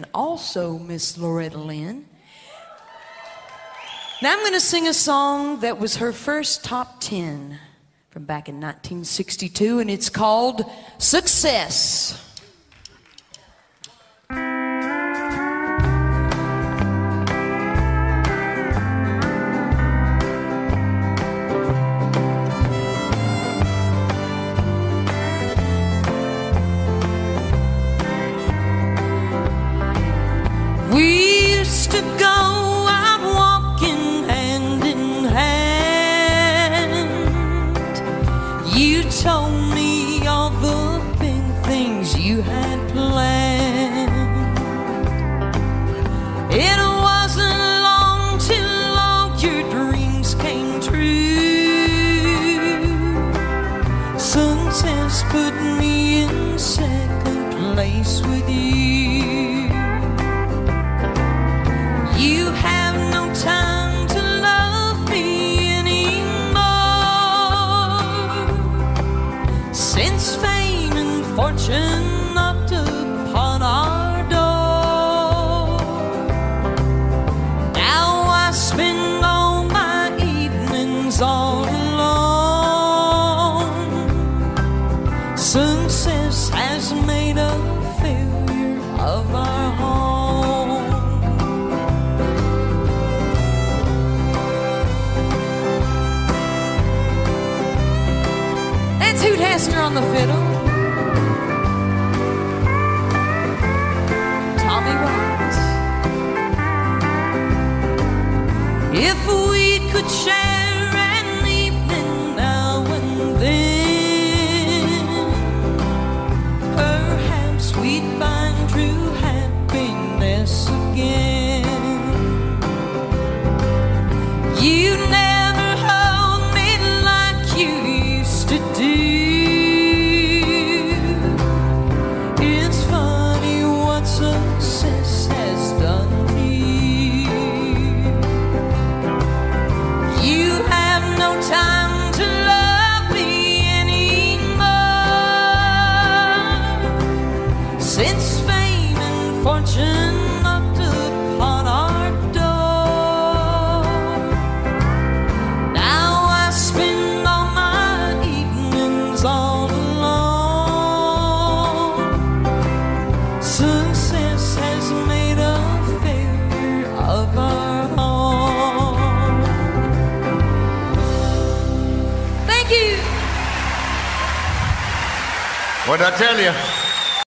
and also Miss Loretta Lynn. Now I'm going to sing a song that was her first top 10 from back in 1962, and it's called Success. Planned. It wasn't long till all your dreams came true. Success put me in second place with. You Hoot Hester on the fiddle. Tommy Roberts. If we could share fortune knocked upon our door, now I spend all my evenings all alone. Success has made a failure of our home. Thank you. What'd I tell you?